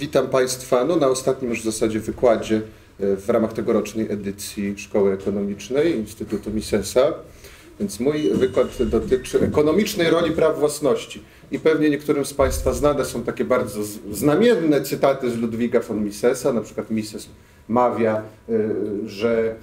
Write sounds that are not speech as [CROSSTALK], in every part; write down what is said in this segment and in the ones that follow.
Witam Państwa no, na ostatnim już w zasadzie wykładzie e, w ramach tegorocznej edycji Szkoły Ekonomicznej Instytutu Misesa. Więc mój wykład dotyczy ekonomicznej roli praw własności. I pewnie niektórym z Państwa znane są takie bardzo znamienne cytaty z Ludwiga von Misesa. Na przykład Mises mawia, e, że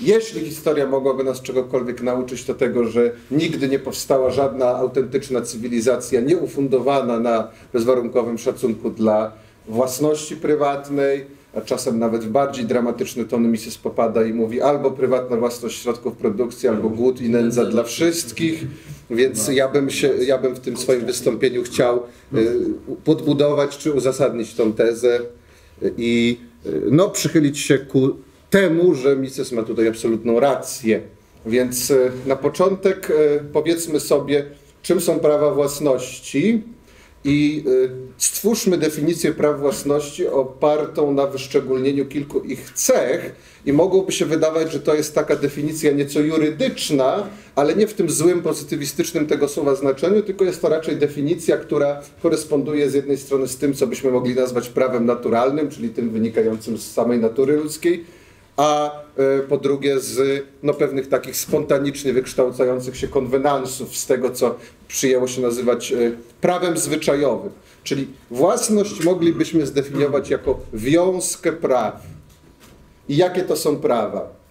jeśli historia mogłaby nas czegokolwiek nauczyć, to tego, że nigdy nie powstała żadna autentyczna cywilizacja nieufundowana na bezwarunkowym szacunku dla własności prywatnej, a czasem nawet w bardziej dramatyczny ton Mises popada i mówi albo prywatna własność środków produkcji, albo głód i nędza dla wszystkich. Więc ja bym, się, ja bym w tym swoim wystąpieniu chciał y, podbudować czy uzasadnić tą tezę i y, no, przychylić się ku temu, że Mises ma tutaj absolutną rację. Więc y, na początek powiedzmy sobie, czym są prawa własności i y, stwórzmy definicję praw własności opartą na wyszczególnieniu kilku ich cech i mogłoby się wydawać, że to jest taka definicja nieco jurydyczna, ale nie w tym złym, pozytywistycznym tego słowa znaczeniu, tylko jest to raczej definicja, która koresponduje z jednej strony z tym, co byśmy mogli nazwać prawem naturalnym, czyli tym wynikającym z samej natury ludzkiej, a e, po drugie z no, pewnych takich spontanicznie wykształcających się konwenansów, z tego co przyjęło się nazywać e, prawem zwyczajowym. Czyli własność moglibyśmy zdefiniować jako wiązkę praw. I jakie to są prawa?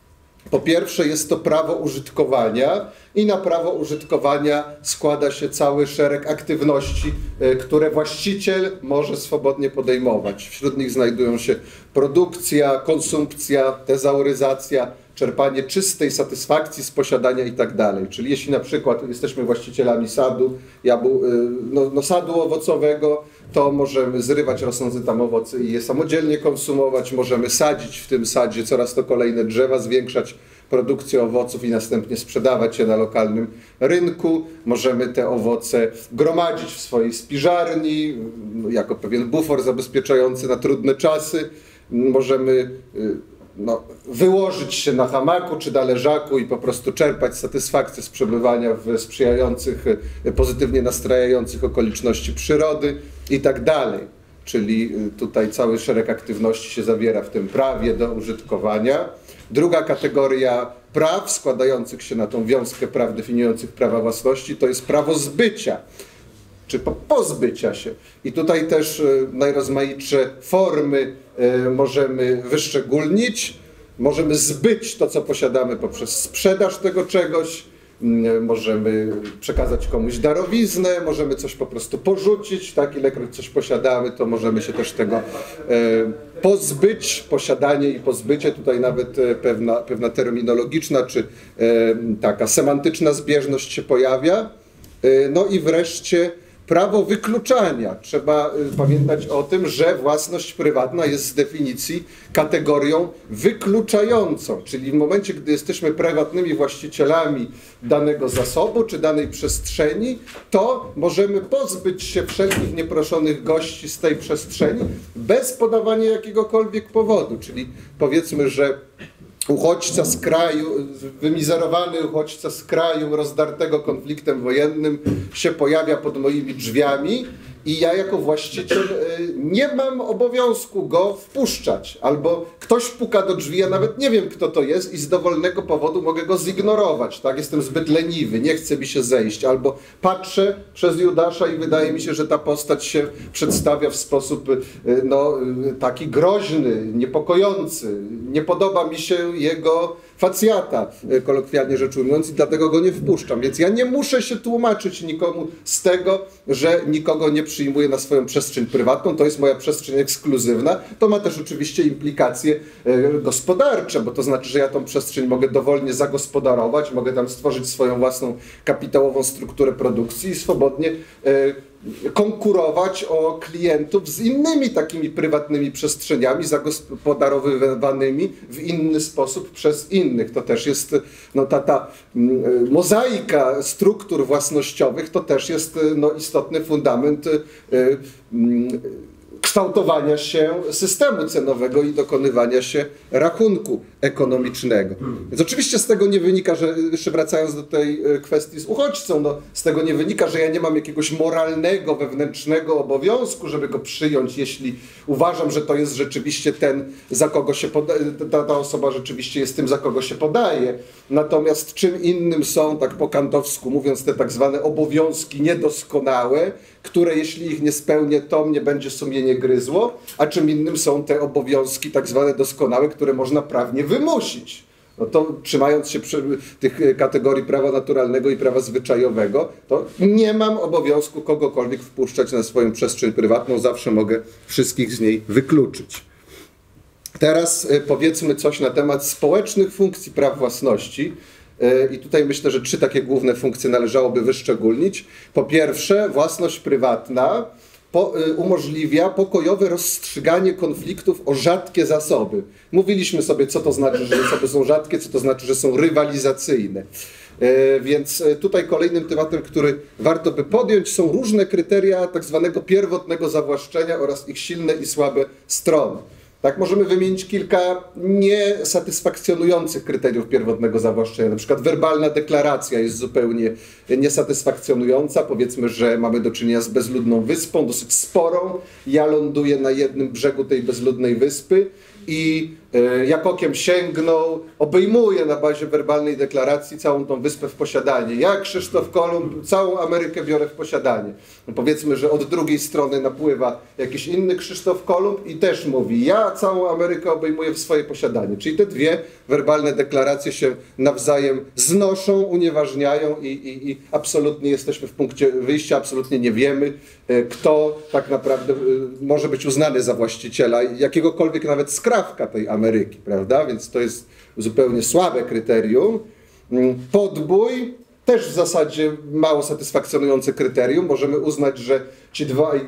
Po pierwsze jest to prawo użytkowania i na prawo użytkowania składa się cały szereg aktywności, e, które właściciel może swobodnie podejmować. Wśród nich znajdują się produkcja, konsumpcja, tezauryzacja, czerpanie czystej satysfakcji z posiadania i tak dalej. Czyli jeśli na przykład jesteśmy właścicielami sadu, jabu, y, no, no sadu owocowego, to możemy zrywać rosnące tam owoce i je samodzielnie konsumować, możemy sadzić w tym sadzie coraz to kolejne drzewa, zwiększać produkcję owoców i następnie sprzedawać je na lokalnym rynku. Możemy te owoce gromadzić w swojej spiżarni no, jako pewien bufor zabezpieczający na trudne czasy. Możemy y, no, wyłożyć się na hamaku czy na leżaku i po prostu czerpać satysfakcję z przebywania w sprzyjających, e, pozytywnie nastrajających okoliczności przyrody i tak dalej. Czyli e, tutaj cały szereg aktywności się zawiera w tym prawie do użytkowania. Druga kategoria praw składających się na tą wiązkę praw definiujących prawa własności to jest prawo zbycia czy pozbycia się. I tutaj też e, najrozmaitsze formy e, możemy wyszczególnić. Możemy zbyć to, co posiadamy poprzez sprzedaż tego czegoś, możemy przekazać komuś darowiznę, możemy coś po prostu porzucić, tak, ilekroć coś posiadamy, to możemy się też tego e, pozbyć, posiadanie i pozbycie, tutaj nawet pewna, pewna terminologiczna czy taka semantyczna zbieżność się pojawia. No i wreszcie prawo wykluczania. Trzeba y, pamiętać o tym, że własność prywatna jest z definicji kategorią wykluczającą, czyli w momencie, gdy jesteśmy prywatnymi właścicielami danego zasobu czy danej przestrzeni, to możemy pozbyć się wszelkich nieproszonych gości z tej przestrzeni bez podawania jakiegokolwiek powodu. Czyli powiedzmy, że uchodźca z kraju, wymizerowany uchodźca z kraju rozdartego konfliktem wojennym się pojawia pod moimi drzwiami i ja jako właściciel y, nie mam obowiązku go wpuszczać. Albo ktoś puka do drzwi, ja nawet nie wiem kto to jest i z dowolnego powodu mogę go zignorować. Tak? Jestem zbyt leniwy, nie chce mi się zejść. Albo patrzę przez Judasza i wydaje mi się, że ta postać się przedstawia w sposób y, no, y, taki groźny, niepokojący. Nie podoba mi się jego facjata, e, kolokwialnie rzecz ujmując, i dlatego go nie wpuszczam. Więc ja nie muszę się tłumaczyć nikomu z tego, że nikogo nie przyjmuję na swoją przestrzeń prywatną. To jest moja przestrzeń ekskluzywna. To ma też oczywiście implikacje e, gospodarcze, bo to znaczy, że ja tą przestrzeń mogę dowolnie zagospodarować, mogę tam stworzyć swoją własną kapitałową strukturę produkcji i swobodnie e, konkurować o klientów z innymi takimi prywatnymi przestrzeniami zagospodarowywanymi w inny sposób przez innych. To też jest no, ta, ta mm, mozaika struktur własnościowych, to też jest no, istotny fundament y, mm, kształtowania się systemu cenowego i dokonywania się rachunku ekonomicznego. Więc oczywiście z tego nie wynika, że jeszcze wracając do tej e, kwestii z uchodźcą, no, z tego nie wynika, że ja nie mam jakiegoś moralnego, wewnętrznego obowiązku, żeby go przyjąć, jeśli uważam, że to jest rzeczywiście ten, za kogo się poda- ta, ta osoba rzeczywiście jest tym, za kogo się podaje. Natomiast czym innym są, tak po kantowsku mówiąc, te tak zwane obowiązki niedoskonałe, które jeśli ich nie spełnię, to mnie będzie sumienie gryzło, a czym innym są te obowiązki tak zwane doskonałe, które można prawnie wymusić. No to trzymając się tych e, kategorii prawa naturalnego i prawa zwyczajowego, to nie mam obowiązku kogokolwiek wpuszczać na swoją przestrzeń prywatną, zawsze mogę wszystkich z niej wykluczyć. Teraz e, powiedzmy coś na temat społecznych funkcji praw własności. E, I tutaj myślę, że trzy takie główne funkcje należałoby wyszczególnić. Po pierwsze, własność prywatna po, y, umożliwia pokojowe rozstrzyganie konfliktów o rzadkie zasoby. Mówiliśmy sobie, co to znaczy, że zasoby są rzadkie, co to znaczy, że są rywalizacyjne. E, więc e, tutaj kolejnym tematem, który warto by podjąć, są różne kryteria tak zwanego pierwotnego zawłaszczenia oraz ich silne i słabe strony. Tak, możemy wymienić kilka niesatysfakcjonujących kryteriów pierwotnego zawłaszczenia. Na przykład werbalna deklaracja jest zupełnie niesatysfakcjonująca. Powiedzmy, że mamy do czynienia z bezludną wyspą, dosyć sporą. Ja ląduję na jednym brzegu tej bezludnej wyspy i jak okiem sięgnął, obejmuje na bazie werbalnej deklaracji całą tą wyspę w posiadanie. Ja, Krzysztof Kolumb, całą Amerykę biorę w posiadanie. No powiedzmy, że od drugiej strony napływa jakiś inny Krzysztof Kolumb i też mówi, ja całą Amerykę obejmuję w swoje posiadanie. Czyli te dwie werbalne deklaracje się nawzajem znoszą, unieważniają i, i, i absolutnie jesteśmy w punkcie wyjścia, absolutnie nie wiemy, e, kto tak naprawdę e, może być uznany za właściciela jakiegokolwiek nawet skrawka tej Ameryki, prawda? Więc to jest zupełnie słabe kryterium. Mm, podbój też w zasadzie mało satysfakcjonujące kryterium. Możemy uznać, że ci dwaj e,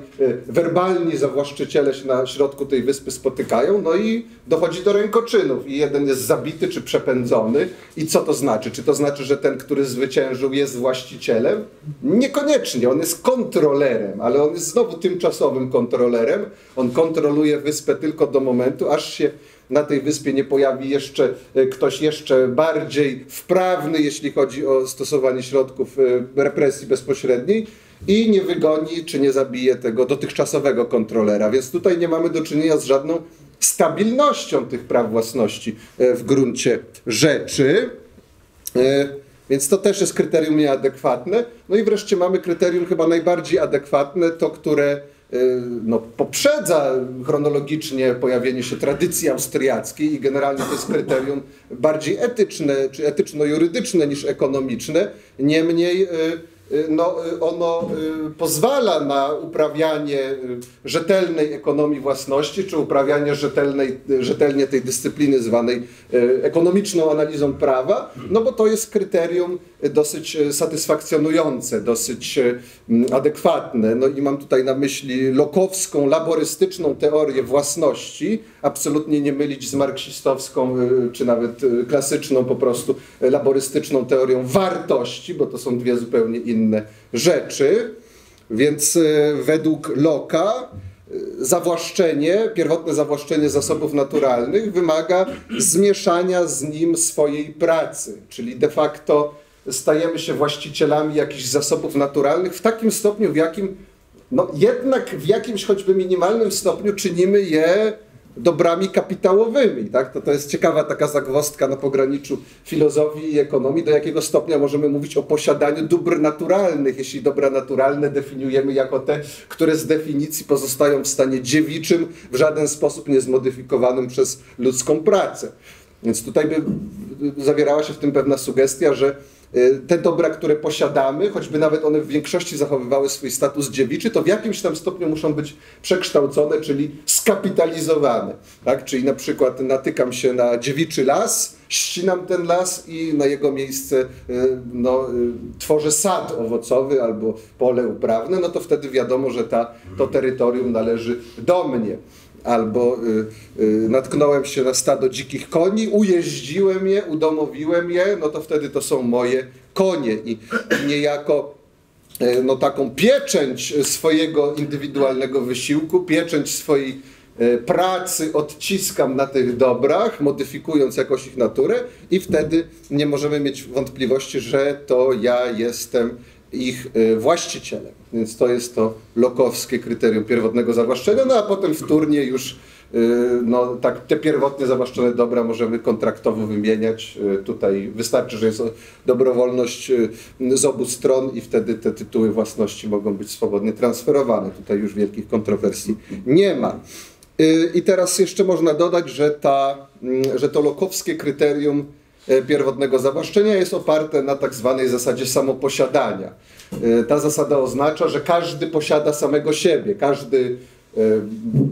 werbalni zawłaszczyciele się na środku tej wyspy spotykają, no i dochodzi do rękoczynów. I jeden jest zabity czy przepędzony. I co to znaczy? Czy to znaczy, że ten, który zwyciężył, jest właścicielem? Niekoniecznie. On jest kontrolerem, ale on jest znowu tymczasowym kontrolerem. On kontroluje wyspę tylko do momentu, aż się na tej wyspie nie pojawi jeszcze e, ktoś jeszcze bardziej wprawny, jeśli chodzi o stosowanie środków e, represji bezpośredniej i nie wygoni czy nie zabije tego dotychczasowego kontrolera. Więc tutaj nie mamy do czynienia z żadną stabilnością tych praw własności e, w gruncie rzeczy. Więc to też jest kryterium nieadekwatne. No i wreszcie mamy kryterium chyba najbardziej adekwatne, to które no, poprzedza chronologicznie pojawienie się tradycji austriackiej i generalnie to jest kryterium bardziej etyczne czy etyczno-jurydyczne niż ekonomiczne. Niemniej y, Y, no, y, ono y, pozwala na uprawianie rzetelnej ekonomii własności, czy uprawianie rzetelnej, rzetelnie tej dyscypliny zwanej ekonomiczną analizą prawa, no bo to jest kryterium dosyć satysfakcjonujące, dosyć adekwatne. No i mam tutaj na myśli lokowską, laborystyczną teorię własności, absolutnie nie mylić z marksistowską, czy nawet klasyczną po prostu laborystyczną teorią wartości, bo to są dwie zupełnie inne rzeczy. Więc według Loka zawłaszczenie, pierwotne zawłaszczenie zasobów naturalnych wymaga zmieszania z nim swojej pracy, czyli de facto stajemy się właścicielami jakichś zasobów naturalnych w takim stopniu, w jakim no jednak w jakimś choćby minimalnym stopniu czynimy je dobrami kapitałowymi. Tak? To, to jest ciekawa taka zagwozdka na pograniczu filozofii i ekonomii, do jakiego stopnia możemy mówić o posiadaniu dóbr naturalnych, jeśli dobra naturalne definiujemy jako te, które z definicji pozostają w stanie dziewiczym, w żaden sposób niezmodyfikowanym przez ludzką pracę. Więc tutaj by zawierała się w tym pewna sugestia, że te dobra, które posiadamy, choćby nawet one w większości zachowywały swój status dziewiczy, to w jakimś tam stopniu muszą być przekształcone, czyli skapitalizowane. Tak? Czyli na przykład natykam się na dziewiczy las, ścinam ten las i na jego miejsce y, no, y, tworzę sad owocowy albo pole uprawne, no to wtedy wiadomo, że ta, to terytorium należy do mnie albo y, y, natknąłem się na stado dzikich koni, ujeździłem je, udomowiłem je, no to wtedy to są moje konie i, i niejako no, taką pieczęć swojego indywidualnego wysiłku, pieczęć swojej e, pracy odciskam na tych dobrach, modyfikując jakoś ich naturę i wtedy nie możemy mieć wątpliwości, że to ja jestem ich e, właścicielem. Więc to jest to lokowskie kryterium pierwotnego zawłaszczenia, no a potem wtórnie już e, no, tak, te pierwotnie zawłaszczone dobra możemy kontraktowo wymieniać. E, tutaj wystarczy, że jest dobrowolność z obu stron i wtedy te tytuły własności mogą być swobodnie transferowane. Tutaj już wielkich kontrowersji nie ma. I teraz jeszcze można dodać, że, ta, mm, że to lokowskie kryterium E, pierwotnego zawłaszczenia jest oparte na tak zwanej zasadzie samoposiadania. E, ta zasada oznacza, że każdy posiada samego siebie, każdy e,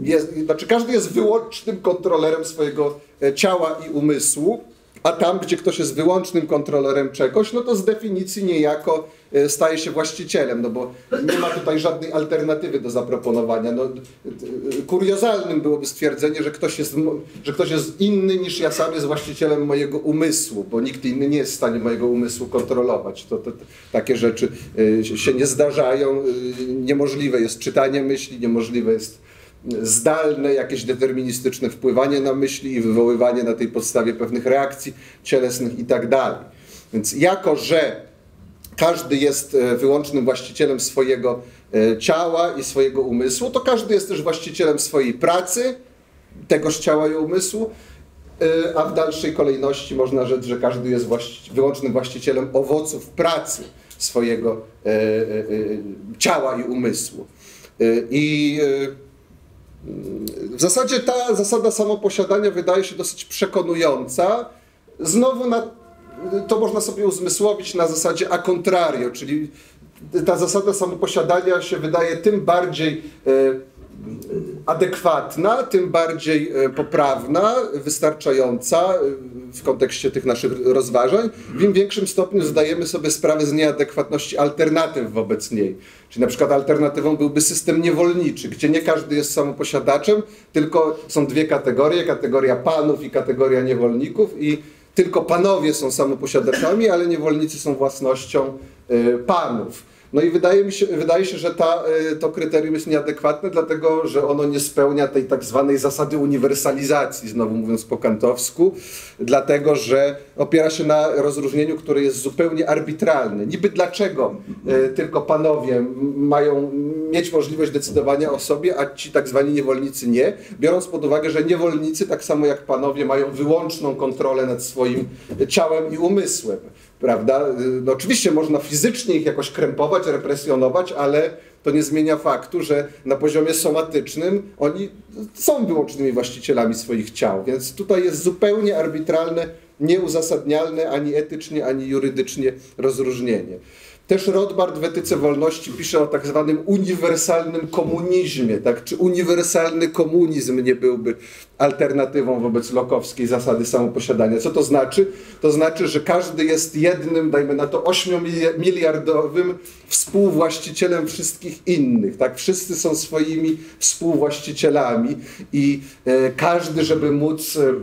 jest, znaczy każdy jest wyłącznym kontrolerem swojego ciała i umysłu, a tam, gdzie ktoś jest wyłącznym kontrolerem czegoś, no to z definicji niejako e, staje się właścicielem, no bo nie ma tutaj żadnej alternatywy do zaproponowania. No, kuriozalnym byłoby stwierdzenie, że ktoś, jest, że ktoś jest inny niż ja sam jest właścicielem mojego umysłu, bo nikt inny nie jest w stanie mojego umysłu kontrolować. To, to, to takie rzeczy e, się nie zdarzają. E, niemożliwe jest czytanie myśli, niemożliwe jest zdalne, jakieś deterministyczne wpływanie na myśli i wywoływanie na tej podstawie pewnych reakcji cielesnych i tak dalej. Więc jako, że każdy jest e, wyłącznym właścicielem swojego e, ciała i swojego umysłu, to każdy jest też właścicielem swojej pracy, tegoż ciała i umysłu, e, a w dalszej kolejności można rzec, że każdy jest właści wyłącznym właścicielem owoców pracy swojego ciała i umysłu. I w zasadzie ta zasada samoposiadania wydaje się dosyć przekonująca. Znowu na, to można sobie uzmysłowić na zasadzie a contrario, czyli ta zasada samoposiadania się wydaje tym bardziej e, adekwatna, tym bardziej e, poprawna, wystarczająca e, w kontekście tych naszych rozważań, w im większym stopniu zdajemy sobie sprawę z nieadekwatności alternatyw wobec niej. Czyli na przykład alternatywą byłby system niewolniczy, gdzie nie każdy jest samoposiadaczem, tylko są dwie kategorie, kategoria panów i kategoria niewolników i tylko panowie są samoposiadaczami, ale niewolnicy są własnością e, panów. No i wydaje mi się, wydaje się że ta, y, to kryterium jest nieadekwatne, dlatego że ono nie spełnia tej tak zwanej zasady uniwersalizacji, znowu mówiąc po kantowsku, dlatego że opiera się na rozróżnieniu, które jest zupełnie arbitralne. Niby dlaczego y, tylko panowie mają mieć możliwość decydowania o sobie, a ci tak zwani niewolnicy nie, biorąc pod uwagę, że niewolnicy tak samo jak panowie mają wyłączną kontrolę nad swoim ciałem i umysłem prawda? No oczywiście można fizycznie ich jakoś krępować, represjonować, ale to nie zmienia faktu, że na poziomie somatycznym oni są wyłącznymi właścicielami swoich ciał, więc tutaj jest zupełnie arbitralne, nieuzasadnialne ani etycznie, ani jurydycznie rozróżnienie. Też Rothbard w Etyce Wolności pisze o tak zwanym uniwersalnym komunizmie, tak? Czy uniwersalny komunizm nie byłby alternatywą wobec lokowskiej zasady samoposiadania? Co to znaczy? To znaczy, że każdy jest jednym, dajmy na to, 8-miliardowym współwłaścicielem wszystkich innych, tak? Wszyscy są swoimi współwłaścicielami i e, każdy, żeby móc E,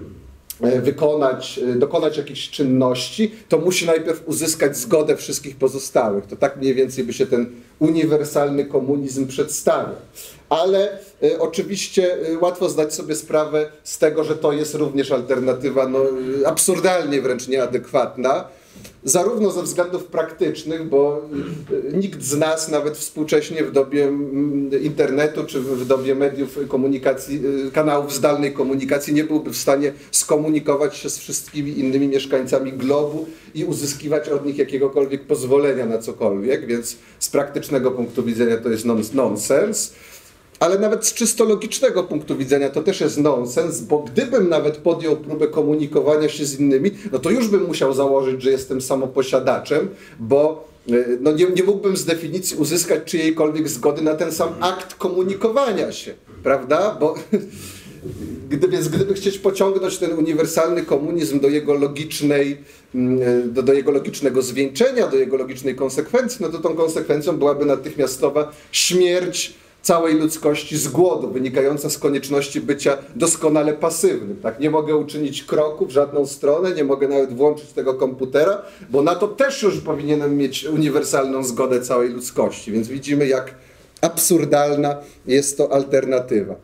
wykonać, e, dokonać jakichś czynności, to musi najpierw uzyskać zgodę wszystkich pozostałych. To tak mniej więcej by się ten uniwersalny komunizm przedstawiał. Ale e, oczywiście łatwo zdać sobie sprawę z tego, że to jest również alternatywa no, absurdalnie wręcz nieadekwatna zarówno ze względów praktycznych, bo y, nikt z nas, nawet współcześnie w dobie internetu czy w dobie mediów komunikacji, y, kanałów zdalnej komunikacji, nie byłby w stanie skomunikować się z wszystkimi innymi mieszkańcami globu i uzyskiwać od nich jakiegokolwiek pozwolenia na cokolwiek, więc z praktycznego punktu widzenia to jest nonsens. Ale nawet z czysto logicznego punktu widzenia to też jest nonsens, bo gdybym nawet podjął próbę komunikowania się z innymi, no to już bym musiał założyć, że jestem samoposiadaczem, bo e, no nie, nie mógłbym z definicji uzyskać czyjejkolwiek zgody na ten sam akt komunikowania się, prawda? Bo [LAUGHS] gdyby, gdyby chcieć pociągnąć ten uniwersalny komunizm do jego logicznej, mm, e, do, do jego logicznego zwieńczenia, do jego logicznej konsekwencji, no to tą konsekwencją byłaby natychmiastowa śmierć całej ludzkości z głodu, wynikająca z konieczności bycia doskonale pasywnym. Tak? Nie mogę uczynić kroku w żadną stronę, nie mogę nawet włączyć tego komputera, bo na to też już powinienem mieć uniwersalną zgodę całej ludzkości. Więc widzimy, jak absurdalna jest to alternatywa.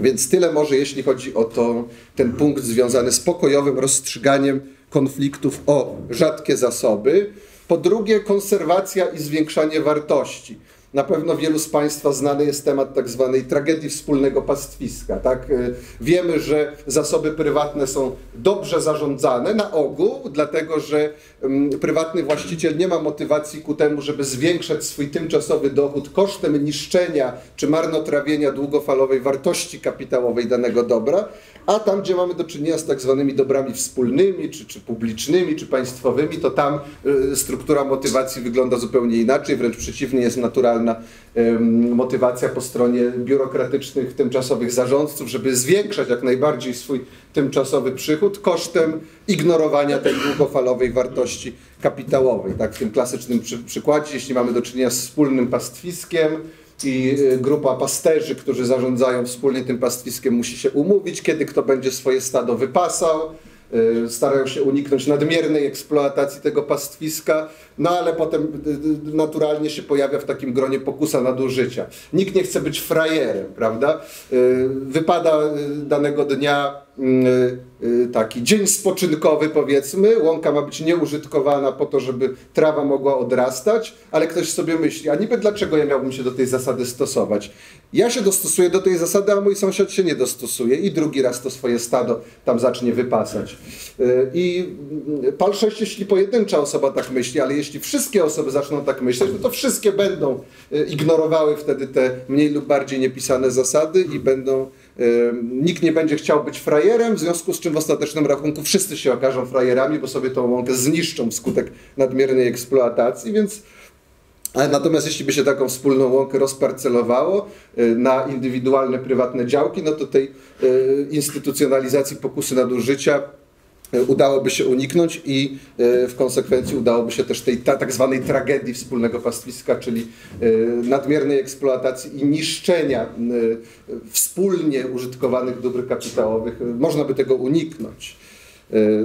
Więc tyle może, jeśli chodzi o to, ten punkt związany z pokojowym rozstrzyganiem konfliktów o rzadkie zasoby. Po drugie, konserwacja i zwiększanie wartości. Na pewno wielu z Państwa znany jest temat tak zwanej tragedii wspólnego pastwiska. Tak? Y, wiemy, że zasoby prywatne są dobrze zarządzane na ogół, dlatego że um, prywatny właściciel nie ma motywacji ku temu, żeby zwiększać swój tymczasowy dochód kosztem niszczenia czy marnotrawienia długofalowej wartości kapitałowej danego dobra, a tam, gdzie mamy do czynienia z tak zwanymi dobrami wspólnymi, czy, czy publicznymi, czy państwowymi, to tam y, struktura motywacji wygląda zupełnie inaczej, wręcz przeciwnie, jest naturalna y, motywacja po stronie biurokratycznych, tymczasowych zarządców, żeby zwiększać jak najbardziej swój tymczasowy przychód kosztem ignorowania tej długofalowej wartości kapitałowej. Tak, w tym klasycznym przy, przykładzie, jeśli mamy do czynienia z wspólnym pastwiskiem, i y, grupa pasterzy, którzy zarządzają wspólnie tym pastwiskiem, musi się umówić, kiedy kto będzie swoje stado wypasał. Y, starają się uniknąć nadmiernej eksploatacji tego pastwiska, no ale potem y, naturalnie się pojawia w takim gronie pokusa nadużycia. Nikt nie chce być frajerem, prawda? Wypada danego dnia taki dzień spoczynkowy powiedzmy, łąka ma być nieużytkowana po to, żeby trawa mogła odrastać, ale ktoś sobie myśli, a niby dlaczego ja miałbym się do tej zasady stosować? Ja się dostosuję do tej zasady, a mój sąsiad się nie dostosuje i drugi raz to swoje stado tam zacznie wypasać. Y, I mm, pal 6, jeśli pojedyncza osoba tak myśli, ale jeśli wszystkie osoby zaczną tak myśleć, no to wszystkie będą y, ignorowały wtedy te mniej lub bardziej niepisane zasady i będą Nikt nie będzie chciał być frajerem, w związku z czym w ostatecznym rachunku wszyscy się okażą frajerami, bo sobie tą łąkę zniszczą wskutek nadmiernej eksploatacji, więc Natomiast jeśli by się taką wspólną łąkę rozparcelowało y, na indywidualne, prywatne działki, no to tej y, instytucjonalizacji pokusy nadużycia udałoby się uniknąć i e, w konsekwencji udałoby się też tej ta, tak zwanej tragedii wspólnego pastwiska, czyli e, nadmiernej eksploatacji i niszczenia e, wspólnie użytkowanych dóbr kapitałowych. Można by tego uniknąć.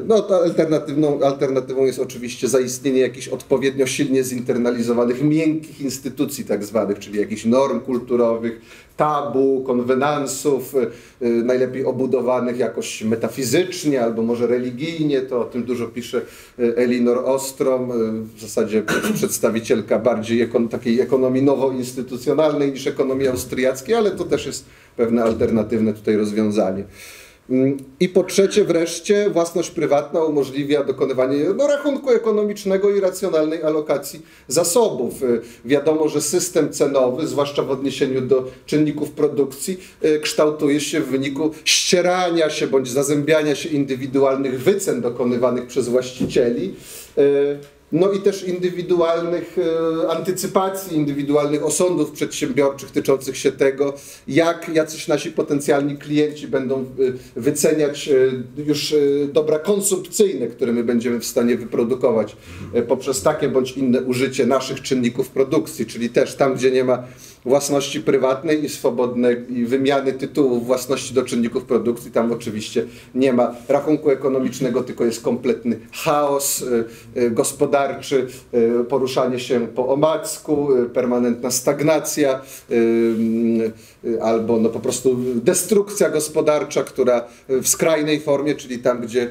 No, to alternatywną, alternatywą jest oczywiście zaistnienie jakichś odpowiednio silnie zinternalizowanych, miękkich instytucji tak zwanych, czyli jakichś norm kulturowych, tabu, konwenansów, y, najlepiej obudowanych jakoś metafizycznie albo może religijnie, to o tym dużo pisze y, Elinor Ostrom, w zasadzie [CLEARS THROAT] przedstawicielka bardziej ekon takiej ekonomii nowoinstytucjonalnej niż ekonomii austriackiej, ale to też jest pewne alternatywne tutaj rozwiązanie. Mm, I po trzecie wreszcie własność prywatna umożliwia dokonywanie no, rachunku ekonomicznego i racjonalnej alokacji zasobów. Y, wiadomo, że system cenowy, zwłaszcza w odniesieniu do czynników produkcji, y, kształtuje się w wyniku ścierania się bądź zazębiania się indywidualnych wycen dokonywanych przez właścicieli y, no i też indywidualnych e, antycypacji, indywidualnych osądów przedsiębiorczych tyczących się tego, jak jacyś nasi potencjalni klienci będą e, wyceniać e, już dobra konsumpcyjne, które my będziemy w stanie wyprodukować poprzez takie bądź inne użycie naszych czynników produkcji, czyli też tam, gdzie nie ma własności prywatnej i swobodnej i wymiany tytułów własności do czynników produkcji. Tam oczywiście nie ma rachunku ekonomicznego, tylko jest kompletny chaos y, y, gospodarczy, y, poruszanie się po omacku, permanentna stagnacja albo no po prostu destrukcja gospodarcza, która w skrajnej formie, czyli tam, gdzie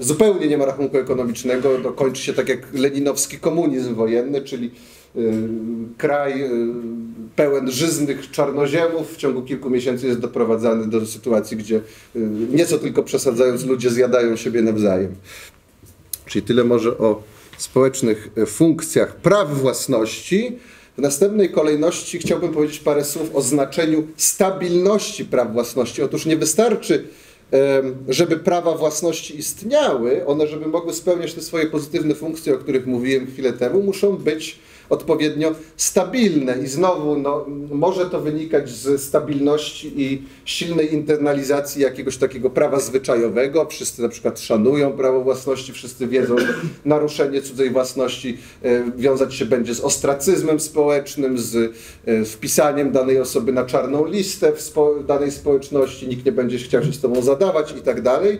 zupełnie nie ma rachunku ekonomicznego, to kończy się tak jak leninowski komunizm wojenny, czyli Y, kraj y, pełen żyznych czarnoziemów w ciągu kilku miesięcy jest doprowadzany do sytuacji, gdzie y, nieco tylko przesadzając ludzie zjadają siebie nawzajem. Czyli tyle może o społecznych funkcjach praw własności. W następnej kolejności chciałbym powiedzieć parę słów o znaczeniu stabilności praw własności. Otóż nie wystarczy, żeby prawa własności istniały, one, żeby mogły spełniać te swoje pozytywne funkcje, o których mówiłem chwilę temu, muszą być odpowiednio stabilne. I znowu no, może to wynikać z stabilności i silnej internalizacji jakiegoś takiego prawa zwyczajowego. Wszyscy na przykład szanują prawo własności, wszyscy wiedzą, że naruszenie cudzej własności e, wiązać się będzie z ostracyzmem społecznym, z e, wpisaniem danej osoby na czarną listę w spo, danej społeczności, nikt nie będzie chciał się z tobą zadawać i tak dalej.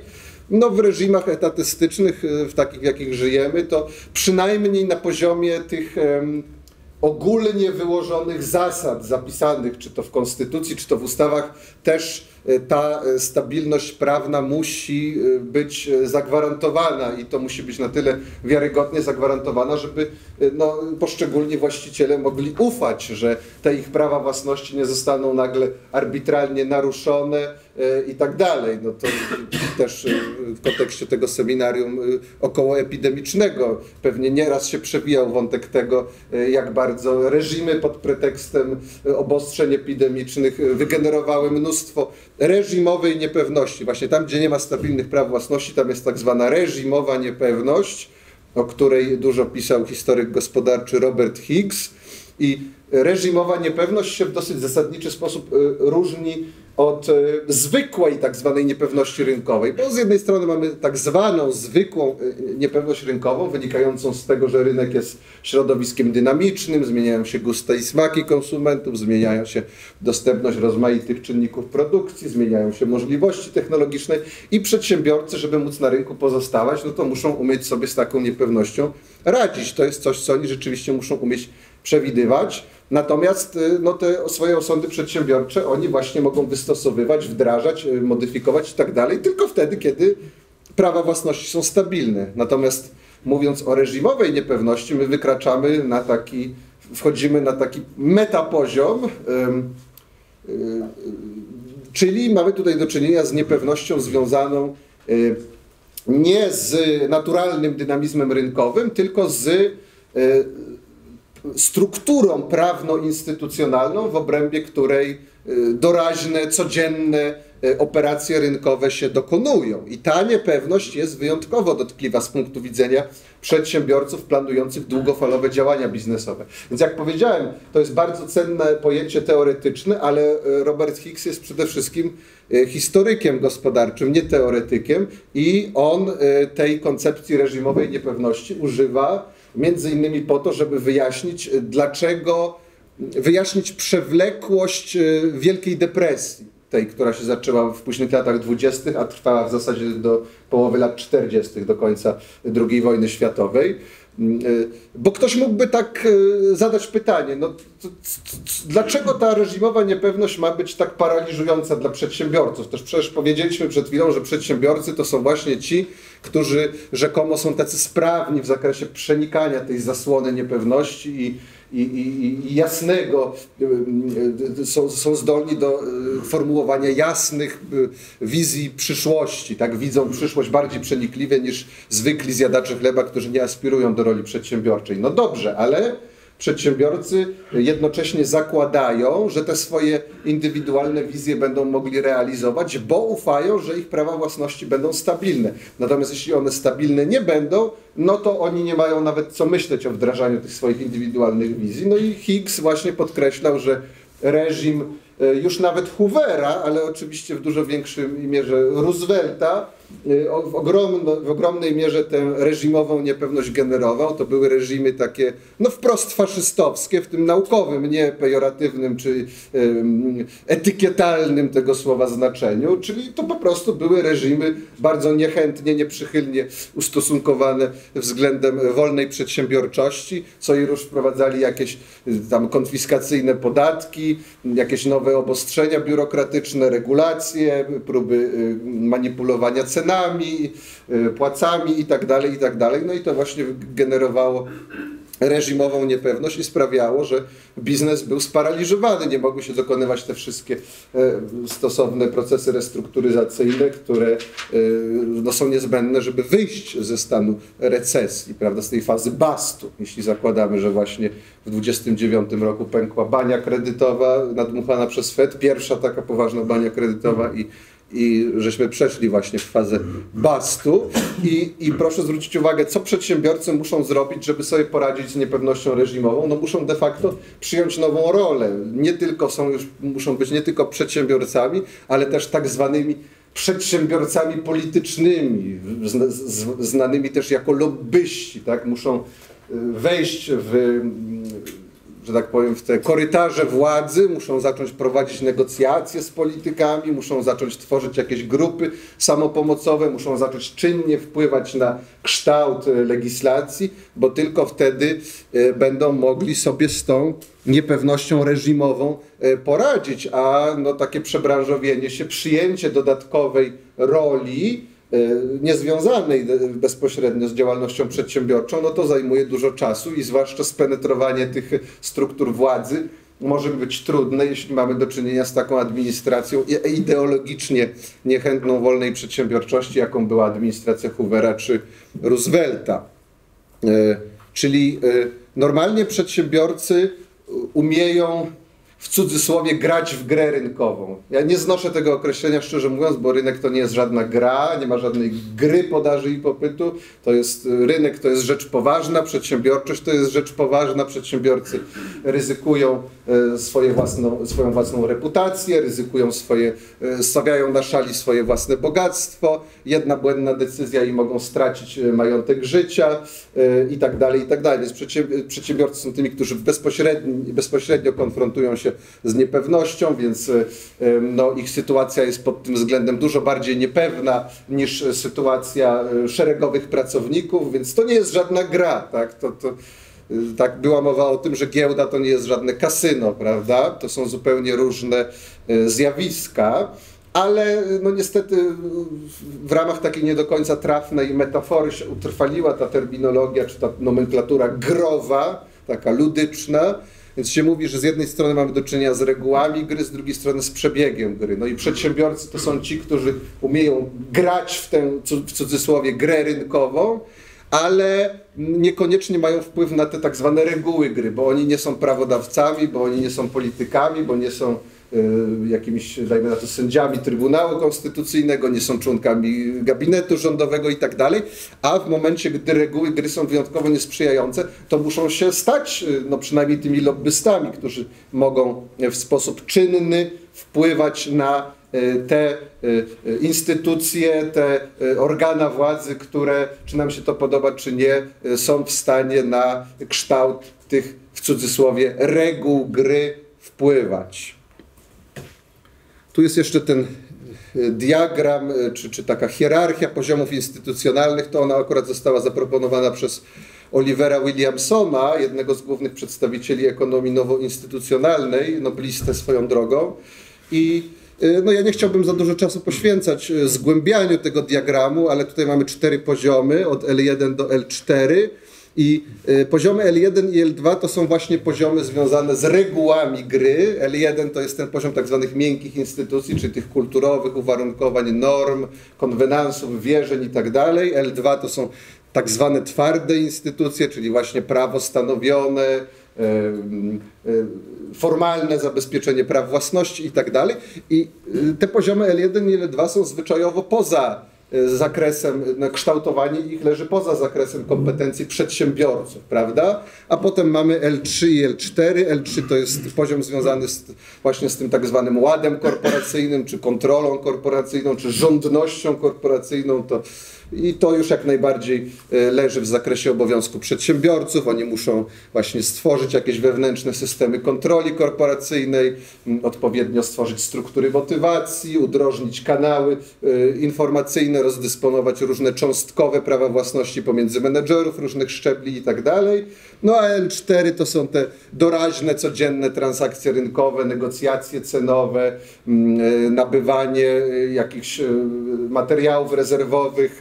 No w reżimach etatystycznych, e, w takich w jakich żyjemy, to przynajmniej na poziomie tych ogólnie wyłożonych zasad zapisanych, czy to w konstytucji, czy to w ustawach, też ta e, stabilność prawna musi e, być zagwarantowana i to musi być na tyle wiarygodnie zagwarantowana, żeby no, poszczególni właściciele mogli ufać, że te ich prawa własności nie zostaną nagle arbitralnie naruszone i tak dalej. No to też w kontekście tego seminarium okołoepidemicznego pewnie nieraz się przewijał wątek tego, jak bardzo reżimy pod pretekstem obostrzeń epidemicznych wygenerowały mnóstwo reżimowej niepewności. Właśnie tam, gdzie nie ma stabilnych praw własności, tam jest tak zwana reżimowa niepewność, o której dużo pisał historyk gospodarczy Robert Higgs. I reżimowa niepewność się w dosyć zasadniczy sposób y, różni od e, zwykłej tak zwanej niepewności rynkowej, bo z jednej strony mamy tak zwaną zwykłą e, niepewność rynkową, wynikającą z tego, że rynek jest środowiskiem dynamicznym, zmieniają się gusta i smaki konsumentów, zmieniają się dostępność rozmaitych czynników produkcji, zmieniają się możliwości technologiczne i przedsiębiorcy, żeby móc na rynku pozostawać, no to muszą umieć sobie z taką niepewnością radzić. To jest coś, co oni rzeczywiście muszą umieć przewidywać. Natomiast y, no, te swoje osądy przedsiębiorcze oni właśnie mogą wystosowywać, wdrażać, y, modyfikować i tak dalej, tylko wtedy, kiedy prawa własności są stabilne. Natomiast mówiąc o reżimowej niepewności, my wykraczamy na taki, wchodzimy na taki metapoziom, yy, czyli mamy tutaj do czynienia z niepewnością związaną nie z naturalnym dynamizmem rynkowym, tylko z strukturą prawno-instytucjonalną, w obrębie której y, doraźne, codzienne y, operacje rynkowe się dokonują. I ta niepewność jest wyjątkowo dotkliwa z punktu widzenia przedsiębiorców planujących długofalowe działania biznesowe. Więc jak powiedziałem, to jest bardzo cenne pojęcie teoretyczne, ale y, Robert Hicks jest przede wszystkim historykiem gospodarczym, nie teoretykiem i on tej koncepcji reżimowej niepewności używa między innymi po to, żeby wyjaśnić, e, dlaczego, wyjaśnić przewlekłość e, Wielkiej Depresji, tej, która się zaczęła w późnych latach dwudziestych, a trwała w zasadzie do połowy lat czterdziestych, do końca II wojny światowej. Mm, e, bo ktoś mógłby tak zadać pytanie, no, dlaczego ta reżimowa niepewność ma być tak paraliżująca dla przedsiębiorców? Też przecież powiedzieliśmy przed chwilą, że przedsiębiorcy to są właśnie ci, którzy rzekomo są tacy sprawni w zakresie przenikania tej zasłony niepewności i, i, i, i jasnego, y, y, są, są zdolni do y, formułowania jasnych wizji przyszłości, tak widzą przyszłość bardziej przenikliwie niż zwykli zjadacze chleba, którzy nie aspirują do roli przedsiębiorczej. No dobrze, ale przedsiębiorcy jednocześnie zakładają, że te swoje indywidualne wizje będą mogli realizować, bo ufają, że ich prawa własności będą stabilne. Natomiast jeśli one stabilne nie będą, no to oni nie mają nawet co myśleć o wdrażaniu tych swoich indywidualnych wizji. No i Higgs właśnie podkreślał, że reżim e, już nawet Hoovera, ale oczywiście w dużo większej mierze Roosevelta, w, ogromno, w ogromnej mierze tę reżimową niepewność generował. To były reżimy takie, no wprost faszystowskie, w tym naukowym, nie pejoratywnym czy etykietalnym tego słowa znaczeniu, czyli to po prostu były reżimy bardzo niechętnie, nieprzychylnie ustosunkowane względem wolnej przedsiębiorczości, co i już wprowadzali jakieś y, tam konfiskacyjne podatki, jakieś nowe obostrzenia biurokratyczne, regulacje, próby y, manipulowania cenami cenami, y, płacami i tak dalej, i tak. No i to właśnie generowało reżimową niepewność i sprawiało, że biznes był sparaliżowany. Nie mogły się dokonywać te wszystkie e, stosowne procesy restrukturyzacyjne, które e, no, są niezbędne, żeby wyjść ze stanu recesji, prawda, z tej fazy bastu. Jeśli zakładamy, że właśnie w 29 roku pękła bania kredytowa nadmuchana przez Fed, pierwsza taka poważna bania kredytowa i i żeśmy przeszli właśnie w fazę bastu. I, I proszę zwrócić uwagę, co przedsiębiorcy muszą zrobić, żeby sobie poradzić z niepewnością reżimową. No muszą de facto przyjąć nową rolę. Nie tylko są już, muszą być nie tylko przedsiębiorcami, ale też tak zwanymi przedsiębiorcami politycznymi, znanymi też jako lobbyści, tak? Muszą y, wejść w że tak powiem, w te korytarze władzy, muszą zacząć prowadzić negocjacje z politykami, muszą zacząć tworzyć jakieś grupy samopomocowe, muszą zacząć czynnie wpływać na kształt e, legislacji, bo tylko wtedy e, będą mogli sobie z tą niepewnością reżimową e, poradzić, a no takie przebranżowienie się, przyjęcie dodatkowej roli, niezwiązanej bezpośrednio z działalnością przedsiębiorczą, no to zajmuje dużo czasu i zwłaszcza spenetrowanie tych struktur władzy może być trudne, jeśli mamy do czynienia z taką administracją ideologicznie niechętną wolnej przedsiębiorczości, jaką była administracja Hoovera czy Roosevelta. E, czyli e, normalnie przedsiębiorcy umieją w cudzysłowie grać w grę rynkową. Ja nie znoszę tego określenia szczerze mówiąc, bo rynek to nie jest żadna gra, nie ma żadnej gry podaży i popytu. To jest rynek, to jest rzecz poważna, przedsiębiorczość to jest rzecz poważna, przedsiębiorcy ryzykują e, swoje własną, swoją własną reputację, ryzykują swoje, e, stawiają na szali swoje własne bogactwo. Jedna błędna decyzja i mogą stracić majątek życia i tak dalej, i tak dalej. Więc przedsiębiorcy są tymi, którzy bezpośrednio konfrontują się z niepewnością, więc e, no, ich sytuacja jest pod tym względem dużo bardziej niepewna niż sytuacja e, szeregowych pracowników, więc to nie jest żadna gra. Tak? To, to, e, tak była mowa o tym, że giełda to nie jest żadne kasyno, prawda? To są zupełnie różne zjawiska. Ale no niestety w ramach takiej nie do końca trafnej metafory się utrwaliła ta terminologia, czy ta nomenklatura growa, taka ludyczna, więc się mówi, że z jednej strony mamy do czynienia z regułami gry, z drugiej strony z przebiegiem gry. No i przedsiębiorcy to są ci, którzy umieją grać w tę, w cudzysłowie, grę rynkową, ale niekoniecznie mają wpływ na te tak zwane reguły gry, bo oni nie są prawodawcami, bo oni nie są politykami, bo nie są jakimiś, dajmy na to, sędziami Trybunału Konstytucyjnego, nie są członkami gabinetu rządowego i tak dalej, a w momencie, gdy reguły gry są wyjątkowo niesprzyjające, to muszą się stać, y, no przynajmniej tymi lobbystami, którzy mogą w sposób czynny wpływać na y, te instytucje, te organa władzy, które, czy nam się to podoba, czy nie, są w stanie na kształt tych, w cudzysłowie, reguł gry wpływać. Tu jest jeszcze ten e, diagram, e, czy, czy taka hierarchia poziomów instytucjonalnych, to ona akurat została zaproponowana przez Olivera Williamsona, jednego z głównych przedstawicieli ekonomii nowoinstytucjonalnej, noblistę swoją drogą. I e, no ja nie chciałbym za dużo czasu poświęcać zgłębianiu tego diagramu, ale tutaj mamy cztery poziomy, od L1 do L4. I y, poziomy L1 i L2 to są właśnie poziomy związane z regułami gry. L1 to jest ten poziom tak zwanych miękkich instytucji, czyli tych kulturowych uwarunkowań, norm, konwenansów, wierzeń i tak dalej. L2 to są tak zwane twarde instytucje, czyli właśnie prawo stanowione, y, y, formalne zabezpieczenie praw własności i tak. I te poziomy L1 i L2 są zwyczajowo poza zakresem, no, kształtowanie ich leży poza zakresem kompetencji przedsiębiorców, prawda? A potem mamy L3 i L4. L3 to jest poziom związany z, właśnie z tym tak zwanym ładem korporacyjnym, czy kontrolą korporacyjną, czy rządnością korporacyjną. To i to już jak najbardziej e, leży w zakresie obowiązku przedsiębiorców. Oni muszą właśnie stworzyć jakieś wewnętrzne systemy kontroli korporacyjnej, odpowiednio stworzyć struktury motywacji, udrożnić kanały e, rozdysponować różne cząstkowe prawa własności pomiędzy menedżerów różnych szczebli i tak dalej. No a L4 to są te doraźne, codzienne transakcje rynkowe, negocjacje cenowe, e, nabywanie jakichś materiałów rezerwowych,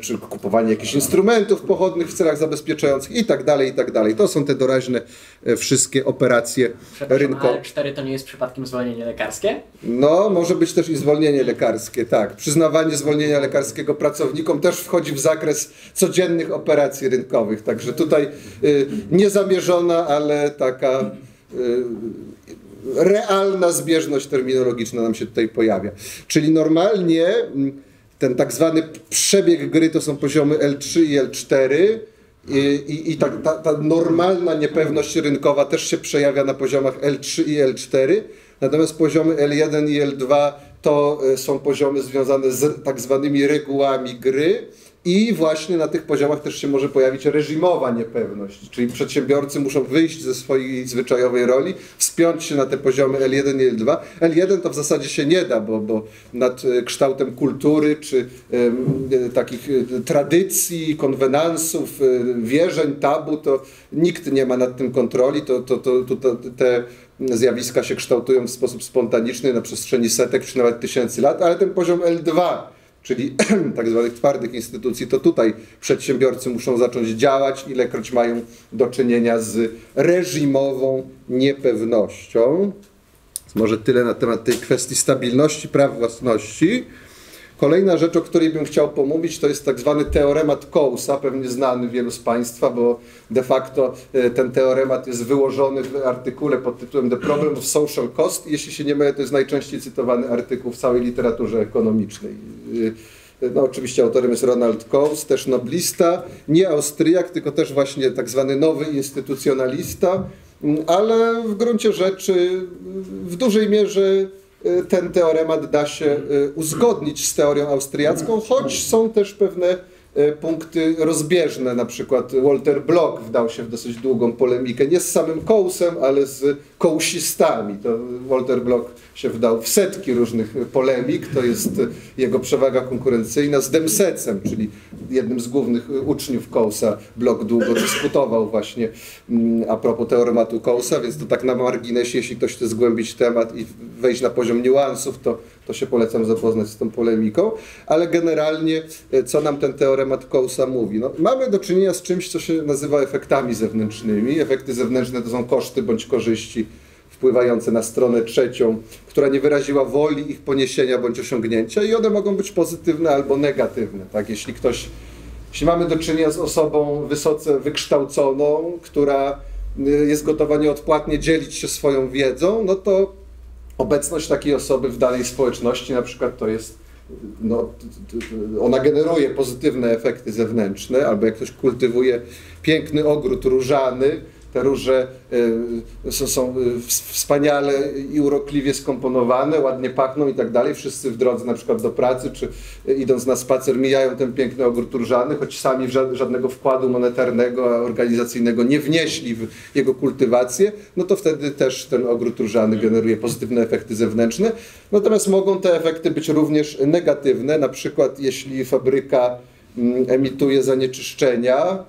czy kupowanie jakichś instrumentów pochodnych w celach zabezpieczających i tak dalej, i tak dalej. To są te doraźne e, wszystkie operacje rynkowe. 4 to nie jest przypadkiem zwolnienie lekarskie? No, może być też i zwolnienie lekarskie, tak. Przyznawanie zwolnienia lekarskiego pracownikom też wchodzi w zakres codziennych operacji rynkowych, także tutaj y, niezamierzona, ale taka y, realna zbieżność terminologiczna nam się tutaj pojawia. Czyli normalnie mm, ten tak zwany przebieg gry to są poziomy L3 i L4 i, i, i ta, ta, ta normalna niepewność rynkowa też się przejawia na poziomach L3 i L4, natomiast poziomy L1 i L2 to e, są poziomy związane z tak zwanymi regułami gry, i właśnie na tych poziomach też się może pojawić reżimowa niepewność, czyli przedsiębiorcy muszą wyjść ze swojej zwyczajowej roli, wspiąć się na te poziomy L1 i L2. L1 to w zasadzie się nie da, bo, bo nad e, kształtem kultury czy y, takich tradycji, konwenansów, y, wierzeń, tabu, to nikt nie ma nad tym kontroli. To, to, to, to, te zjawiska się kształtują w sposób spontaniczny na przestrzeni setek czy nawet tysięcy lat, ale ten poziom L2 czyli [CLEARS THROAT] tak zwanych twardych instytucji, to tutaj przedsiębiorcy muszą zacząć działać, ilekroć mają do czynienia z reżimową niepewnością. Może tyle na temat tej kwestii stabilności praw własności. Kolejna rzecz, o której bym chciał pomówić, to jest tak zwany teoremat Coasa, pewnie znany wielu z Państwa, bo de facto e, ten teoremat jest wyłożony w artykule pod tytułem The Problem of Social Cost. Jeśli się nie mylę, to jest najczęściej cytowany artykuł w całej literaturze ekonomicznej. E, no, oczywiście autorem jest Ronald Coase, też noblista, nie Austriak, tylko też właśnie tak zwany nowy instytucjonalista, ale w gruncie rzeczy w dużej mierze ten teoremat da się y, uzgodnić z teorią austriacką, choć są też pewne y, punkty rozbieżne. Na przykład Walter Block wdał się w dosyć długą polemikę, nie z samym Coasem, ale z kołsistami. To Walter Block się wdał w setki różnych polemik. To jest jego przewaga konkurencyjna z Demsecem, czyli jednym z głównych uczniów Coasa. Block długo dyskutował właśnie mm, a propos teorematu Coasa, więc to tak na marginesie, jeśli ktoś chce zgłębić temat i wejść na poziom niuansów, to, to się polecam zapoznać z tą polemiką. Ale generalnie, e, co nam ten teoremat Coasa mówi? No, mamy do czynienia z czymś, co się nazywa efektami zewnętrznymi. Efekty zewnętrzne to są koszty bądź korzyści wpływające na stronę trzecią, która nie wyraziła woli ich poniesienia bądź osiągnięcia i one mogą być pozytywne albo negatywne. Tak? Jeśli ktoś, jeśli mamy do czynienia z osobą wysoce wykształconą, która y, jest gotowa nieodpłatnie dzielić się swoją wiedzą, no to obecność takiej osoby w danej społeczności na przykład to jest no, ona generuje pozytywne efekty zewnętrzne, albo jak ktoś kultywuje piękny ogród różany, te róże y, są y, wspaniale i urokliwie skomponowane, ładnie pachną i tak dalej. Wszyscy w drodze na przykład do pracy, czy idąc na spacer mijają ten piękny ogród różany, choć sami żadnego wkładu monetarnego, organizacyjnego nie wnieśli w jego kultywację, no to wtedy też ten ogród różany generuje pozytywne efekty zewnętrzne. Natomiast mogą te efekty być również negatywne, na przykład jeśli fabryka emituje zanieczyszczenia,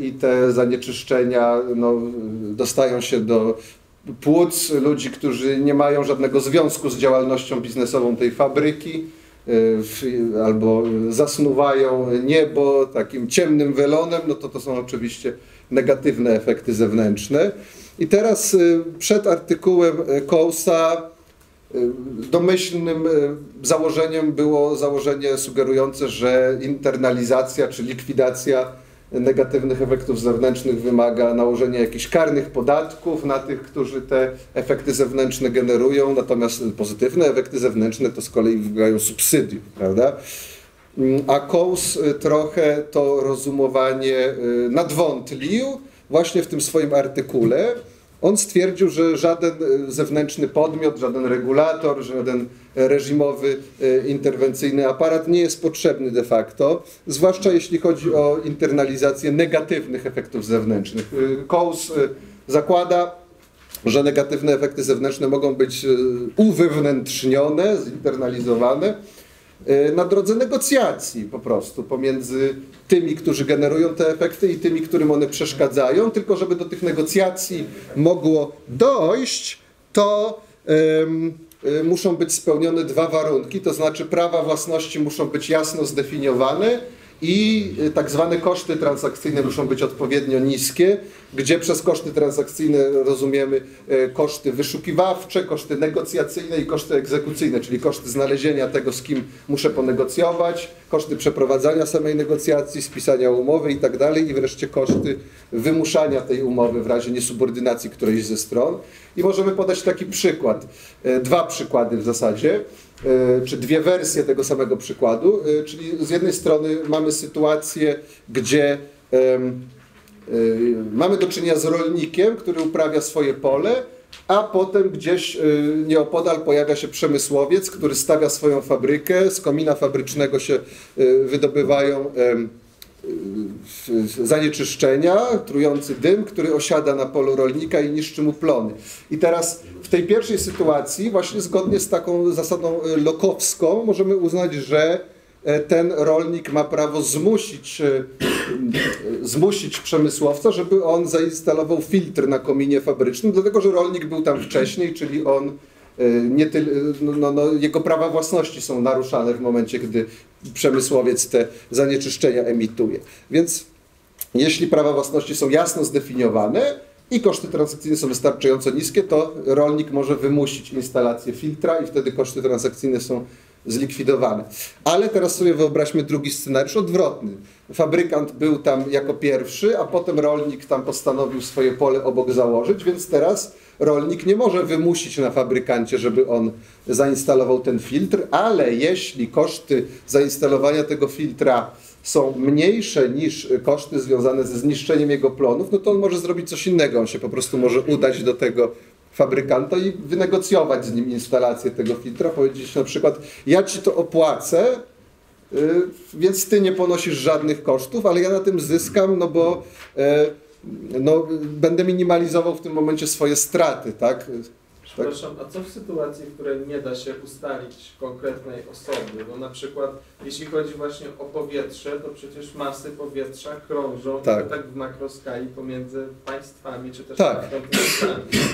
i te zanieczyszczenia no, dostają się do płuc ludzi, którzy nie mają żadnego związku z działalnością biznesową tej fabryki y, albo zasnuwają niebo takim ciemnym welonem, no to to są oczywiście negatywne efekty zewnętrzne. I teraz y, przed artykułem Coasa y, domyślnym założeniem było założenie sugerujące, że internalizacja czy likwidacja negatywnych efektów zewnętrznych wymaga nałożenia jakichś karnych podatków na tych, którzy te efekty zewnętrzne generują, natomiast pozytywne efekty zewnętrzne to z kolei wymagają subsydiów, prawda? A Coase y, trochę to rozumowanie y, nadwątlił właśnie w tym swoim artykule, on stwierdził, że żaden e, zewnętrzny podmiot, żaden regulator, żaden reżimowy e, interwencyjny aparat nie jest potrzebny de facto, zwłaszcza jeśli chodzi o internalizację negatywnych efektów zewnętrznych. E, Coase zakłada, że negatywne efekty zewnętrzne mogą być uwewnętrznione, zinternalizowane E, na drodze negocjacji po prostu pomiędzy tymi, którzy generują te efekty i tymi, którym one przeszkadzają, tylko żeby do tych negocjacji mogło dojść, to um, muszą być spełnione dwa warunki, to znaczy prawa własności muszą być jasno zdefiniowane i y, tak zwane koszty transakcyjne muszą być odpowiednio niskie, gdzie przez koszty transakcyjne rozumiemy y, koszty wyszukiwawcze, koszty negocjacyjne i koszty egzekucyjne, czyli koszty znalezienia tego, z kim muszę ponegocjować, koszty przeprowadzania samej negocjacji, spisania umowy i tak dalej i wreszcie koszty wymuszania tej umowy w razie niesubordynacji którejś ze stron. I możemy podać taki przykład, y, dwa przykłady w zasadzie. E, czy dwie wersje tego samego przykładu. E, czyli z jednej strony mamy sytuację, gdzie e, mamy do czynienia z rolnikiem, który uprawia swoje pole, a potem gdzieś nieopodal pojawia się przemysłowiec, który stawia swoją fabrykę, z komina fabrycznego się wydobywają zanieczyszczenia, trujący dym, który osiada na polu rolnika i niszczy mu plony. I teraz w tej pierwszej sytuacji, właśnie zgodnie z taką zasadą e, lokowską, możemy uznać, że e, ten rolnik ma prawo zmusić, e, zmusić przemysłowca, żeby on zainstalował filtr na kominie fabrycznym, dlatego że rolnik był tam wcześniej, czyli on nie ty, no, no, no, jego prawa własności są naruszane w momencie, gdy przemysłowiec te zanieczyszczenia emituje. Więc jeśli prawa własności są jasno zdefiniowane i koszty transakcyjne są wystarczająco niskie, to rolnik może wymusić instalację filtra i wtedy koszty transakcyjne są zlikwidowane. Ale teraz sobie wyobraźmy drugi scenariusz odwrotny. Fabrykant był tam jako pierwszy, a potem rolnik tam postanowił swoje pole obok założyć, więc teraz rolnik nie może wymusić na fabrykancie, żeby on zainstalował ten filtr, ale jeśli koszty zainstalowania tego filtra są mniejsze niż koszty związane ze zniszczeniem jego plonów, no to on może zrobić coś innego. On się po prostu może udać do tego fabrykanta i wynegocjować z nim instalację tego filtra, powiedzieć na przykład, ja ci to opłacę, y, więc ty nie ponosisz żadnych kosztów, ale ja na tym zyskam, no bo y, no, będę minimalizował w tym momencie swoje straty, tak? Przepraszam, a co w sytuacji, w której nie da się ustalić konkretnej osoby? Bo na przykład jeśli chodzi właśnie o powietrze, to przecież masy powietrza krążą tak, tak w makroskali pomiędzy państwami, czy też tak.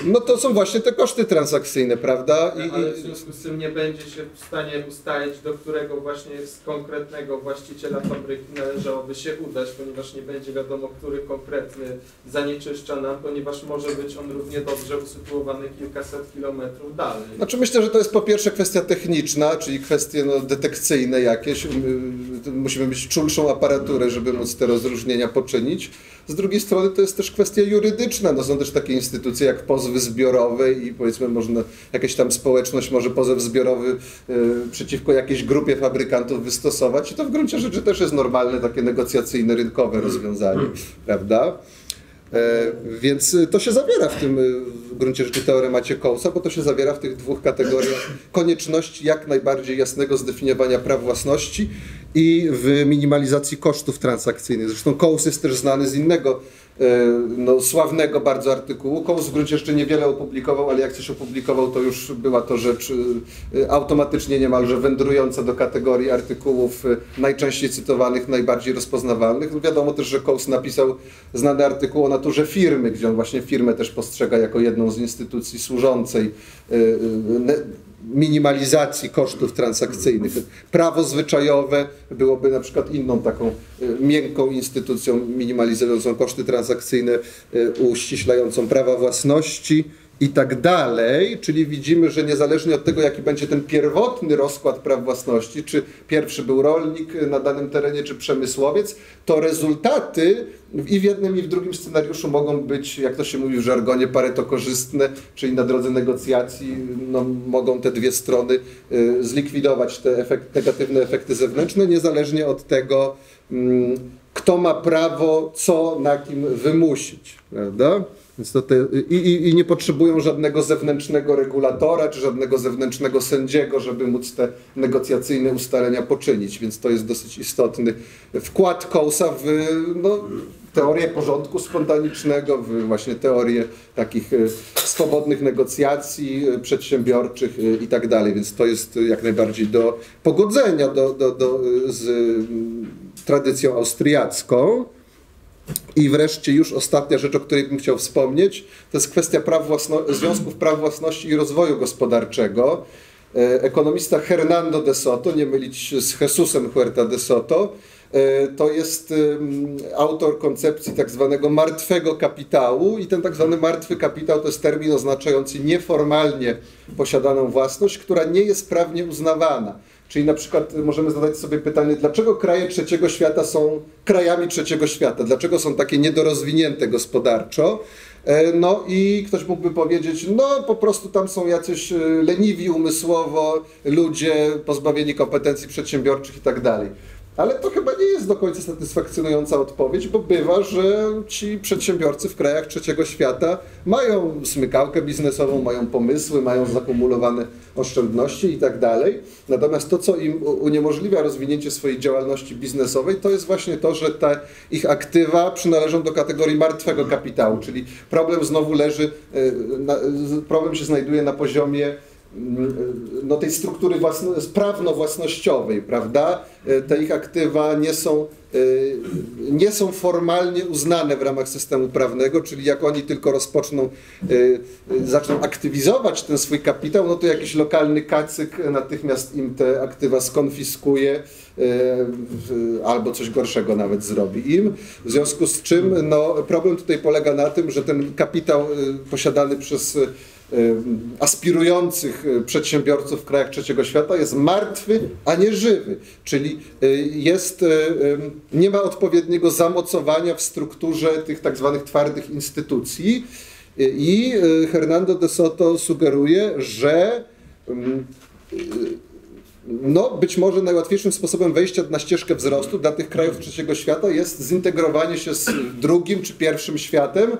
No to są właśnie te koszty transakcyjne, prawda? I, ale w związku z tym nie będzie się w stanie ustalić, do którego właśnie z konkretnego właściciela fabryki należałoby się udać, ponieważ nie będzie wiadomo, który konkretny zanieczyszcza nam, ponieważ może być on równie dobrze usytuowany kilkaset kilometrów dalej. Znaczy myślę, że to jest po pierwsze kwestia techniczna, czyli kwestie no, detekcyjne jakieś. Musimy mieć czulszą aparaturę, żeby móc te rozróżnienia poczynić. Z drugiej strony to jest też kwestia jurydyczna. No, są też takie instytucje jak pozwy zbiorowe i powiedzmy można, jakaś tam społeczność może pozew zbiorowy y, przeciwko jakiejś grupie fabrykantów wystosować i to w gruncie rzeczy też jest normalne takie negocjacyjne, rynkowe rozwiązanie, prawda? E, więc to się zawiera w tym w gruncie rzeczy teoremacie Cołsa, bo to się zawiera w tych dwóch kategoriach konieczności jak najbardziej jasnego zdefiniowania praw własności i w minimalizacji kosztów transakcyjnych. Zresztą Coles jest też znany z innego no, sławnego bardzo artykułu. Gruncie jeszcze niewiele opublikował, ale jak coś opublikował, to już była to rzecz e, automatycznie niemalże wędrująca do kategorii artykułów najczęściej cytowanych, najbardziej rozpoznawalnych. No, wiadomo też, że Coles napisał znany artykuł o naturze firmy, gdzie on właśnie firmę też postrzega jako jedną z instytucji służącej minimalizacji kosztów transakcyjnych. Prawo zwyczajowe byłoby na przykład inną taką e, miękką instytucją minimalizującą koszty transakcyjne, e, uściślającą prawa własności i tak dalej, czyli widzimy, że niezależnie od tego, jaki będzie ten pierwotny rozkład praw własności, czy pierwszy był rolnik na danym terenie, czy przemysłowiec, to rezultaty i w jednym, i w drugim scenariuszu mogą być, jak to się mówi w żargonie, pareto korzystne, czyli na drodze negocjacji no, mogą te dwie strony y, zlikwidować te efekt, negatywne efekty zewnętrzne, niezależnie od tego, mm, kto ma prawo co na kim wymusić, prawda? Więc to te, i, i, I nie potrzebują żadnego zewnętrznego regulatora czy żadnego zewnętrznego sędziego, żeby móc te negocjacyjne ustalenia poczynić. Więc to jest dosyć istotny wkład Kołsa w no, teorię porządku spontanicznego, w właśnie teorię takich e, swobodnych negocjacji e, przedsiębiorczych e, i tak dalej. Więc to jest jak najbardziej do pogodzenia do, do, do, z tradycją austriacką. I wreszcie już ostatnia rzecz, o której bym chciał wspomnieć, to jest kwestia praw własno- związków praw własności i rozwoju gospodarczego. E, ekonomista Hernando de Soto, nie mylić z Jesusem Huerta de Soto, e, to jest autor koncepcji tak zwanego martwego kapitału i ten tak zwany martwy kapitał to jest termin oznaczający nieformalnie posiadaną własność, która nie jest prawnie uznawana. Czyli na przykład możemy zadać sobie pytanie, dlaczego kraje trzeciego świata są krajami trzeciego świata? Dlaczego są takie niedorozwinięte gospodarczo? E, No i ktoś mógłby powiedzieć, no po prostu tam są jacyś e, leniwi umysłowo ludzie, pozbawieni kompetencji przedsiębiorczych i tak dalej. Ale to chyba nie jest do końca satysfakcjonująca odpowiedź, bo bywa, że ci przedsiębiorcy w krajach trzeciego świata mają smykałkę biznesową, mają pomysły, mają zakumulowane oszczędności i tak dalej. Natomiast to, co im uniemożliwia rozwinięcie swojej działalności biznesowej, to jest właśnie to, że te ich aktywa przynależą do kategorii martwego kapitału, czyli problem znowu leży, e, problem się znajduje na poziomie no, tej struktury własno, prawno-własnościowej, prawda? Te ich aktywa nie są, e, nie są formalnie uznane w ramach systemu prawnego, czyli jak oni tylko rozpoczną, e, e, zaczną aktywizować ten swój kapitał, no to jakiś lokalny kacyk natychmiast im te aktywa skonfiskuje albo coś gorszego nawet zrobi im. W związku z czym no, problem tutaj polega na tym, że ten kapitał posiadany przez aspirujących e, przedsiębiorców w krajach trzeciego świata jest martwy, a nie żywy. Czyli e, jest, nie ma odpowiedniego zamocowania w strukturze tych tak zwanych twardych instytucji. I Hernando de Soto sugeruje, że mm, no, być może najłatwiejszym sposobem wejścia na ścieżkę wzrostu dla tych krajów trzeciego świata jest zintegrowanie się z drugim czy pierwszym światem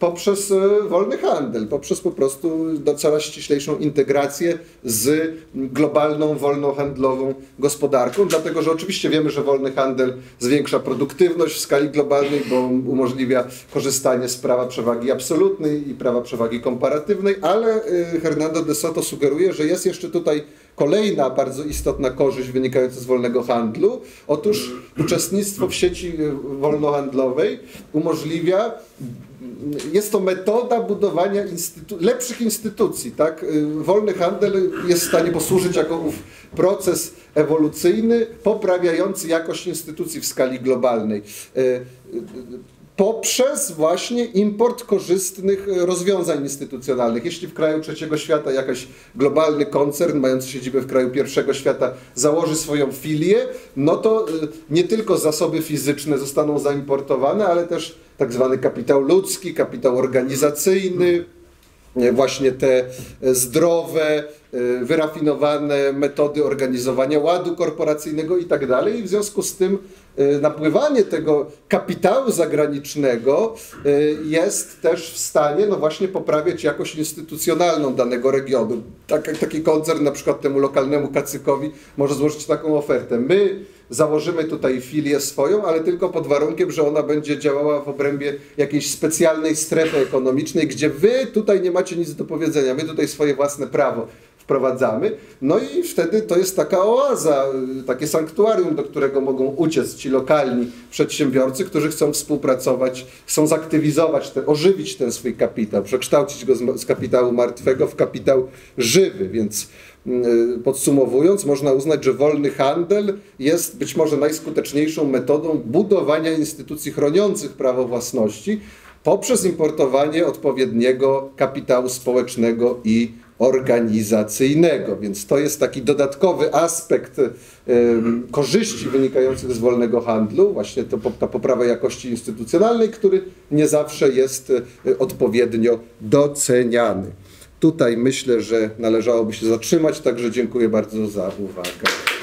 poprzez e, wolny handel, poprzez po prostu do coraz ściślejszą integrację z globalną, wolnohandlową gospodarką, dlatego że oczywiście wiemy, że wolny handel zwiększa produktywność w skali globalnej, bo umożliwia korzystanie z prawa przewagi absolutnej i prawa przewagi komparatywnej, ale e, Hernando de Soto sugeruje, że jest jeszcze tutaj Kolejna bardzo istotna korzyść wynikająca z wolnego handlu. Otóż uczestnictwo w sieci y, wolnohandlowej umożliwia, jest to metoda budowania instytu lepszych instytucji. Tak? Y, Wolny handel jest w stanie posłużyć jako proces ewolucyjny poprawiający jakość instytucji w skali globalnej. Poprzez właśnie import korzystnych e, rozwiązań instytucjonalnych. Jeśli w kraju trzeciego świata jakiś globalny koncern mający siedzibę w kraju pierwszego świata założy swoją filię, no to e, nie tylko zasoby fizyczne zostaną zaimportowane, ale też tak zwany kapitał ludzki, kapitał organizacyjny, właśnie te e, zdrowe, e, wyrafinowane metody organizowania ładu korporacyjnego i tak dalej. I w związku z tym e, napływanie tego kapitału zagranicznego e, jest też w stanie no właśnie poprawiać jakość instytucjonalną danego regionu. Tak, taki koncern na przykład temu lokalnemu kacykowi może złożyć taką ofertę. My założymy tutaj filię swoją, ale tylko pod warunkiem, że ona będzie działała w obrębie jakiejś specjalnej strefy ekonomicznej, gdzie wy tutaj nie macie nic do powiedzenia, my tutaj swoje własne prawo wprowadzamy. No i wtedy to jest taka oaza, y, takie sanktuarium, do którego mogą uciec ci lokalni przedsiębiorcy, którzy chcą współpracować, chcą zaktywizować, ten, ożywić ten swój kapitał, przekształcić go z, z kapitału martwego w kapitał żywy, więc Podsumowując, można uznać, że wolny handel jest być może najskuteczniejszą metodą budowania instytucji chroniących prawo własności poprzez importowanie odpowiedniego kapitału społecznego i organizacyjnego. Więc to jest taki dodatkowy aspekt em, korzyści wynikających z wolnego handlu, właśnie to, ta poprawa jakości instytucjonalnej, który nie zawsze jest e, odpowiednio doceniany. Tutaj myślę, że należałoby się zatrzymać, także dziękuję bardzo za uwagę.